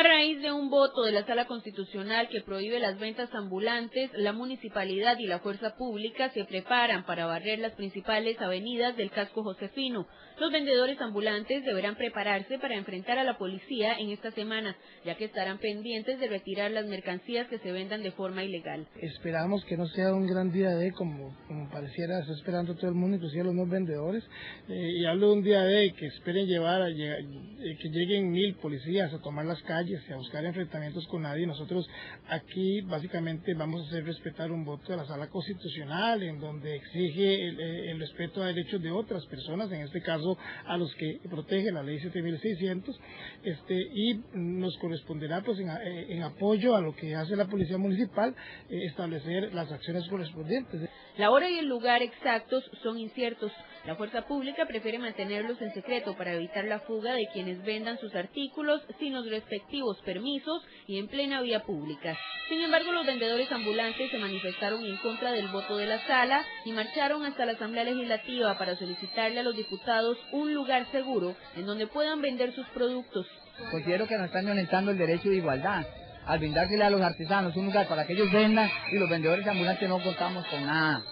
I don't Raíz de un voto de la Sala Constitucional que prohíbe las ventas ambulantes, la municipalidad y la fuerza pública se preparan para barrer las principales avenidas del casco josefino. Los vendedores ambulantes deberán prepararse para enfrentar a la policía en esta semana, ya que estarán pendientes de retirar las mercancías que se vendan de forma ilegal. Esperamos que no sea un gran día de como, como pareciera, está esperando todo el mundo, inclusive los no vendedores. Eh, y hablo de un día de que esperen llevar, a, eh, que lleguen mil policías a tomar las calles a buscar enfrentamientos con nadie. Nosotros aquí básicamente vamos a hacer respetar un voto de la Sala Constitucional en donde exige el, respeto a derechos de otras personas, en este caso a los que protege la ley 7600, este, y nos corresponderá pues en, eh, apoyo a lo que hace la Policía Municipal eh, establecer las acciones correspondientes. La hora y el lugar exactos son inciertos. La fuerza pública prefiere mantenerlos en secreto para evitar la fuga de quienes vendan sus artículos sin los respectivos permisos y en plena vía pública. Sin embargo, los vendedores ambulantes se manifestaron en contra del voto de la sala y marcharon hasta la Asamblea Legislativa para solicitarle a los diputados un lugar seguro en donde puedan vender sus productos. Considero que nos están violentando el derecho de igualdad al brindársele a los artesanos un lugar para que ellos vendan y los vendedores ambulantes no contamos con nada.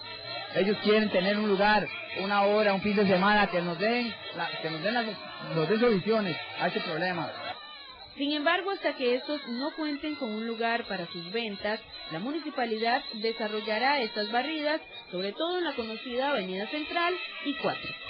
Ellos quieren tener un lugar, una hora, un fin de semana que nos den, que nos den las, nos den soluciones a este problema. Sin embargo, hasta que estos no cuenten con un lugar para sus ventas, la municipalidad desarrollará estas barridas, sobre todo en la conocida Avenida Central y 4.